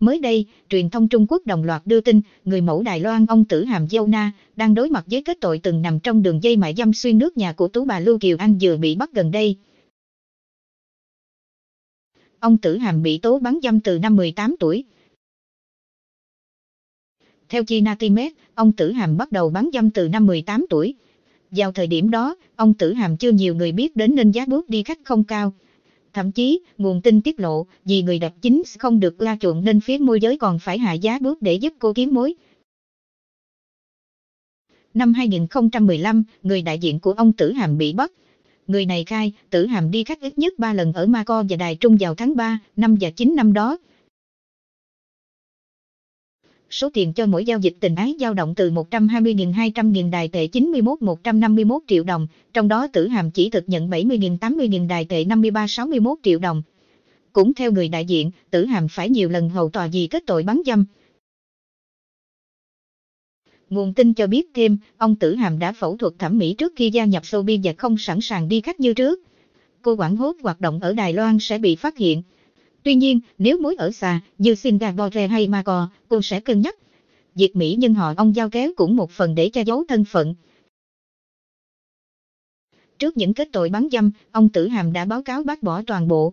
Mới đây, truyền thông Trung Quốc đồng loạt đưa tin, người mẫu Đài Loan ông Tử Hàm Dâu Na đang đối mặt với kết tội từng nằm trong đường dây mại dâm xuyên nước nhà của tú bà Lưu Kiều Anh vừa bị bắt gần đây. Ông Tử Hàm bị tố bắn dâm từ năm 18 tuổi. Theo China Times, ông Tử Hàm bắt đầu bắn dâm từ năm 18 tuổi. Vào thời điểm đó, ông Tử Hàm chưa nhiều người biết đến nên giá bước đi khách không cao. Thậm chí, nguồn tin tiết lộ, vì người đẹp chính không được la chuộng nên phía môi giới còn phải hạ giá bước để giúp cô kiếm mối. Năm 2015, người đại diện của ông Tử Hàm bị bắt. Người này khai, Tử Hàm đi khách ít nhất 3 lần ở Macau và Đài Trung vào tháng 3, năm và 9 năm đó. Số tiền cho mỗi giao dịch tình ái dao động từ 120.000 200.000 đài tệ 91 151 triệu đồng, trong đó Tử Hàm chỉ thực nhận 70.000 80.000 đài tệ 53 61 triệu đồng. Cũng theo người đại diện, Tử Hàm phải nhiều lần hầu tòa vì kết tội bắn dâm. Nguồn tin cho biết thêm, ông Tử Hàm đã phẫu thuật thẩm mỹ trước khi gia nhập showbiz và không sẵn sàng đi khách như trước. Cô quản hốt hoạt động ở Đài Loan sẽ bị phát hiện. Tuy nhiên, nếu mối ở xa, như Singapore hay Macau, cô sẽ cân nhắc. Việc Mỹ nhân họ ông giao kéo cũng một phần để che giấu thân phận. Trước những kết tội bắn dâm, ông Tử Hàm đã báo cáo bác bỏ toàn bộ.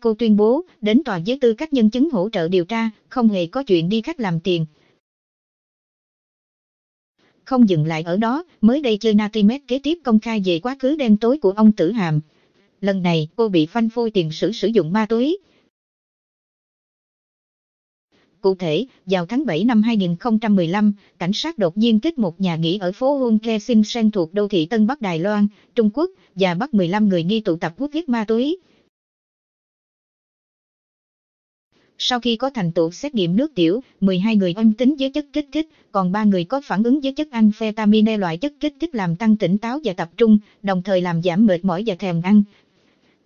Cô tuyên bố, đến tòa với tư cách nhân chứng hỗ trợ điều tra, không hề có chuyện đi khách làm tiền. Không dừng lại ở đó, mới đây chơi Natimet kế tiếp công khai về quá khứ đen tối của ông Tử Hàm. Lần này, cô bị phanh phôi tiền sử sử dụng ma túy. Cụ thể, vào tháng 7 năm 2015, cảnh sát đột nhiên kích một nhà nghỉ ở phố Hun Khe Sinh Sen thuộc đô thị Tân Bắc Đài Loan, Trung Quốc, và bắt 15 người nghi tụ tập hút thiết ma túy. Sau khi có thành tựu xét nghiệm nước tiểu, 12 người âm tính với chất kích thích, còn 3 người có phản ứng với chất amphetamine loại chất kích thích làm tăng tỉnh táo và tập trung, đồng thời làm giảm mệt mỏi và thèm ăn.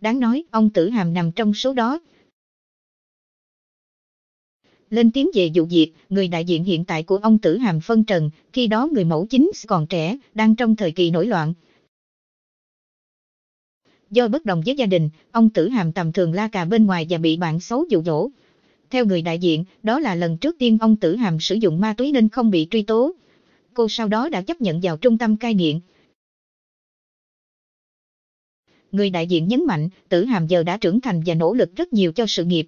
Đáng nói, ông Tử Hàm nằm trong số đó. Lên tiếng về vụ việc, người đại diện hiện tại của ông Tử Hàm phân trần, khi đó người mẫu chính còn trẻ, đang trong thời kỳ nổi loạn. Do bất đồng với gia đình, ông Tử Hàm tầm thường la cà bên ngoài và bị bạn xấu dụ dỗ. Theo người đại diện, đó là lần trước tiên ông Tử Hàm sử dụng ma túy nên không bị truy tố. Cô sau đó đã chấp nhận vào trung tâm cai nghiện. Người đại diện nhấn mạnh, Tử Hàm giờ đã trưởng thành và nỗ lực rất nhiều cho sự nghiệp.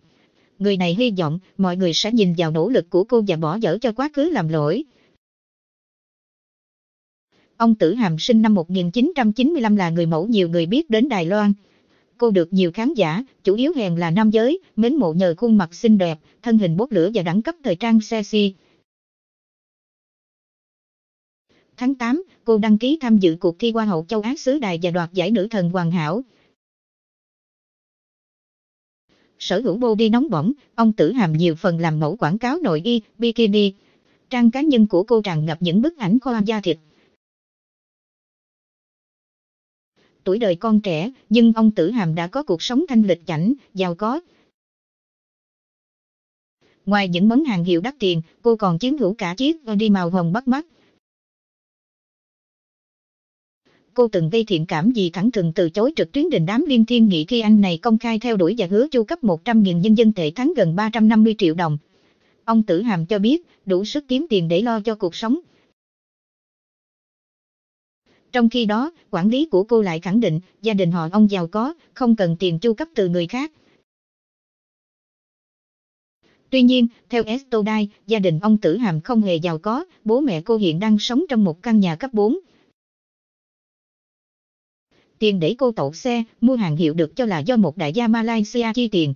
Người này hy vọng mọi người sẽ nhìn vào nỗ lực của cô và bỏ dở cho quá khứ làm lỗi. Ông Tử Hàm sinh năm 1995 là người mẫu nhiều người biết đến Đài Loan cô được nhiều khán giả, chủ yếu hèn là nam giới, mến mộ nhờ khuôn mặt xinh đẹp, thân hình bốc lửa và đẳng cấp thời trang sexy. Tháng 8, cô đăng ký tham dự cuộc thi Hoa hậu châu Á xứ Đài và đoạt giải nữ thần hoàn hảo. Sở hữu body nóng bỏng, ông Tử Hàm nhiều phần làm mẫu quảng cáo nội y, bikini. Trang cá nhân của cô tràn ngập những bức ảnh khoa da thịt, tuổi đời con trẻ, nhưng ông Tử Hàm đã có cuộc sống thanh lịch chảnh, giàu có. Ngoài những món hàng hiệu đắt tiền, cô còn chiếm hữu cả chiếc đi màu hồng bắt mắt. Cô từng gây thiện cảm vì thẳng thừng từ chối trực tuyến đình đám liên thiên nghị khi anh này công khai theo đuổi và hứa chu cấp 100.000 nhân dân tệ tháng gần 350 triệu đồng. Ông Tử Hàm cho biết, đủ sức kiếm tiền để lo cho cuộc sống, trong khi đó, quản lý của cô lại khẳng định, gia đình họ ông giàu có, không cần tiền chu cấp từ người khác. Tuy nhiên, theo Estodai, gia đình ông Tử Hàm không hề giàu có, bố mẹ cô hiện đang sống trong một căn nhà cấp 4. Tiền để cô tậu xe, mua hàng hiệu được cho là do một đại gia Malaysia chi tiền.